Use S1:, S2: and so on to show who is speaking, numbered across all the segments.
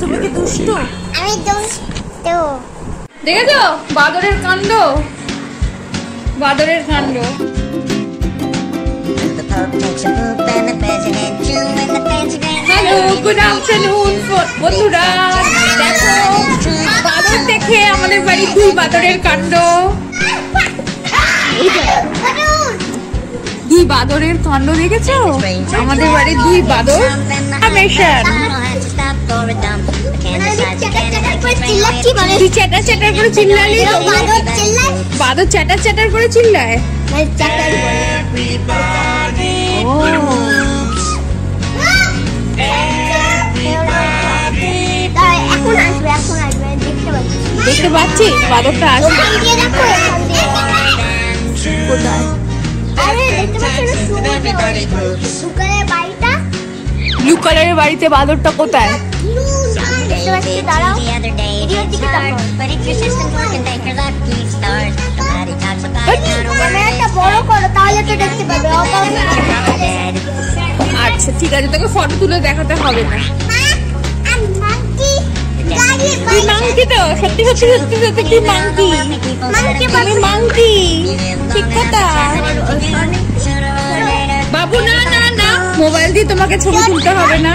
S1: তুমি কি দুষ্টু?
S2: আমি দুষ্ট।
S1: দেখেছ? বাদরের কাণ্ড। বাদরের কাণ্ড। হ্যালো গুড আফটারনুন বন্ধুরা। দেখো বাদর দেখে আমাদের বাড়ি দুই বাদরের কাণ্ড। দুই বাদরের কাণ্ড দেখেছ? আমাদের বাড়ি দুই বাদর।
S2: চিল্লাচ্ছি
S1: চ্যাটার চ্যাটার করে চিল্লালি?
S2: বাদর
S1: চ্যাটার চ্যাটার করে চিল্লায়।
S2: মানে আসবে আসবে দেখতে পাচ্ছি।
S1: বাদরটা
S2: দিয়ে
S1: কোথায় কালারের বাড়িতে বাদরটা কোথায়?
S2: দেখতে পাচ্ছি দাঁড়াও
S3: The other day it
S2: Video
S3: gets
S2: ticket
S3: hard,
S2: upload.
S3: but if your system's working, thank your lucky stars. Nobody talks about it, not a word
S2: ক্যামেরাটা বড় করো তাহলে তো দেখতে পাবে অবাক
S3: dead.
S1: আচ্ছা ঠিক আছে তোকে ফটো তুলে দেখাতে হবে না তুই মাংকি তো সত্যি সত্যি সত্যি সত্যি তুই মাংকি তুমি মাংকি ঠিক কথা বাবু না না না মোবাইল দিয়ে তোমাকে ছবি তুলতে হবে না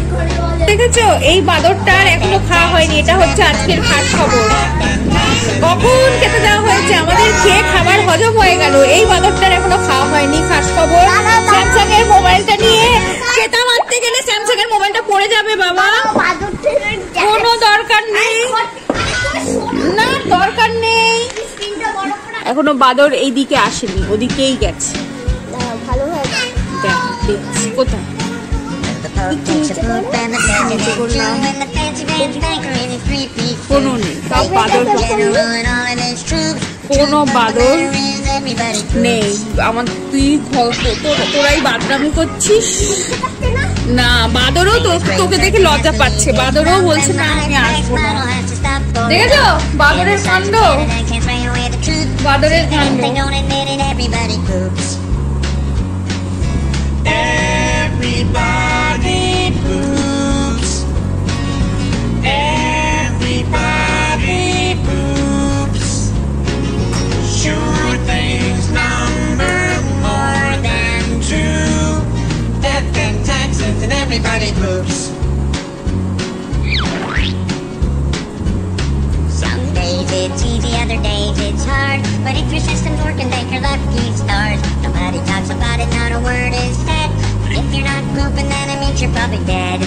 S1: দেখেছ? এই বাদরটার এখনও খাওয়া হয়নি। এটা হচ্ছে আজকের খাস খবর। কখন খেতে দেওয়া হয়েছে? আমাদের খেয়ে খাবার হজম হয়ে গেল। এই বাদরটার এখনও খাওয়া হয়নি খাস খবর। স্যামসাং এর মোবাইলটা নিয়ে খেতা মারতে গেলে স্যামসাং এর মোবাইলটা পড়ে যাবে বাবা। কোনো দরকার নেই। না দরকার নেই। এখনও বাদর এই দিকে আসেনি ওদিকেই গেছে।
S2: ভালো হয়ে গেছে।
S1: কোথায়? কোনো বাদর নেই। আমার তুই তোরাই করছিস? না বাদরও তোকে দেখে লজ্জা পাচ্ছে। বাদরও বলছে, না, আমি আসব দেখেছ? বাদরের কাণ্ড? বাদরের কাণ্ড।
S3: But if your system's working, thank your stars. Nobody talks about it, not a word is said. If you're not pooping, then it means you're probably dead.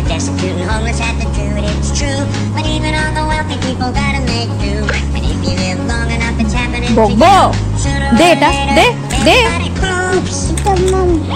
S3: The destitute and homeless to do it, it's true. But even all the wealthy people gotta make do. And if you live long enough, it's happening Bo to
S1: Bo.
S3: you. Data, de,
S1: de. Oops, the monkey.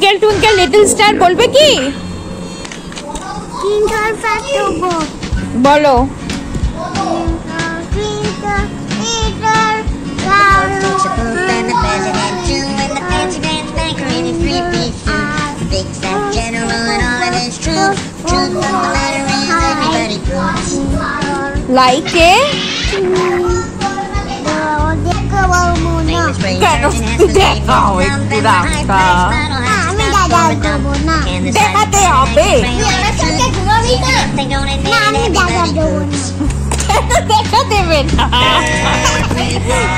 S1: Twinkle twinkle little star বলবে কি বলো
S3: Takes a poop and the president
S2: দেবো না।
S1: দেখাতে হবে।
S2: না আমি
S3: everybody
S2: দেবো. না
S1: দেখা দেবে না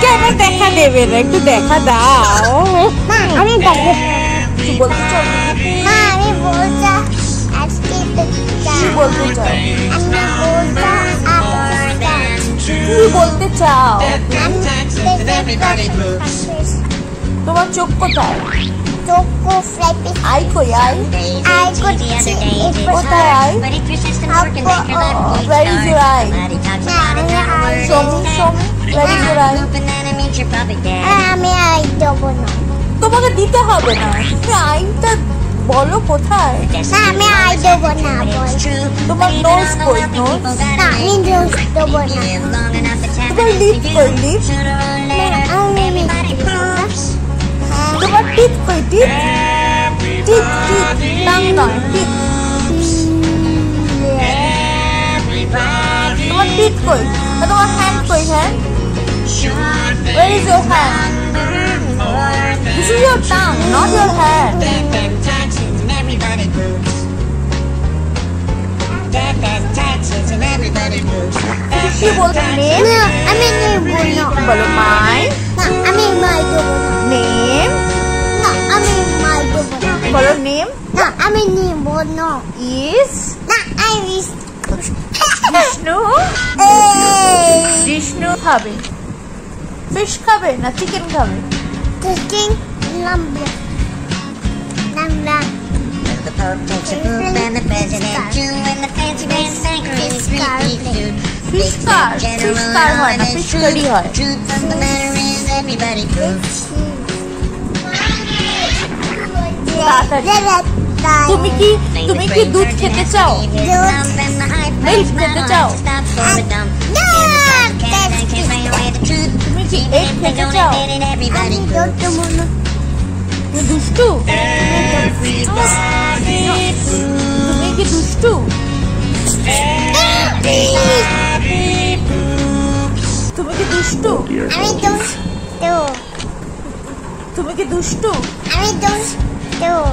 S1: কেন দেখা দেবে না একটু দেখা দাও
S2: মা আমি
S1: তুই বলতে চাও
S2: মা আমি বলছি আজকে
S1: বলতে চাও কি বলতে চাও. তোমার চোখ কোথায়
S2: চোখো ফ্রাই পিস
S1: আই কই I
S3: Days
S2: I
S3: it's
S2: could
S3: easy, other
S2: see
S3: days
S2: it
S3: it's
S2: was
S1: there.
S3: hard. But if your system's
S2: How
S3: working,
S2: co-
S3: make your life
S2: oh,
S3: keep
S1: where is
S3: start.
S1: your eye?
S3: Somebody talks
S2: Yeah,
S3: about it,
S2: my
S3: not a
S2: eye.
S3: word
S1: show
S3: is
S1: me
S3: said.
S1: show me where is your eye
S3: Open then it means you're probably dead.
S2: আমি eye দেবো না
S1: তোমাকে দিতে হবে না তুমি আইনটা বলো কোথায়
S3: There's
S2: না আমি
S3: some
S2: আই দেবো না
S3: but
S2: বল
S3: it's true.
S1: তোমার
S3: Believe it
S1: nose
S3: on the
S1: কই,
S3: wealthy
S1: nose?
S3: people that
S2: না
S3: are
S2: আমি
S3: rich.
S2: দোষ দেবো
S3: If you
S2: না
S3: live long enough, it's
S1: তোমার
S3: happening
S1: lip
S3: to you.
S1: কই, lip? tít tít tít tăng rồi
S4: tít
S1: nó mất tít cười nó mất hai cười
S4: thế
S1: Where is your hand? This is your tongue, not your hand.
S4: She was
S1: name. No, I
S2: mean your নেবো না
S1: is
S2: না আমি
S1: বিষ্ণু
S2: এই
S1: বিষ্ণু খাবে fish খাবে না chicken খাবে
S2: cooking number number
S3: The Pope takes a poop and the President too, and the fancy man's banker is three feet two.
S1: Fish car fish কার হয় না ফিশ কারি হয়
S3: Truth of the matter is everybody poops.
S1: তাড়াতাড়ি তুমি কি তুমি কি দুধ খেতে চাও Milk খেতে চাও? তুমি কি এগ খেতে চাও
S2: আমি দুধ দেবো না
S1: তুমি দুষ্টু তুমি কি দুষ্টু তুমি কি দুষ্টু
S2: আমি দুধ দেবো
S1: তুমি কি দুষ্টু
S2: আমি দুধ দেবো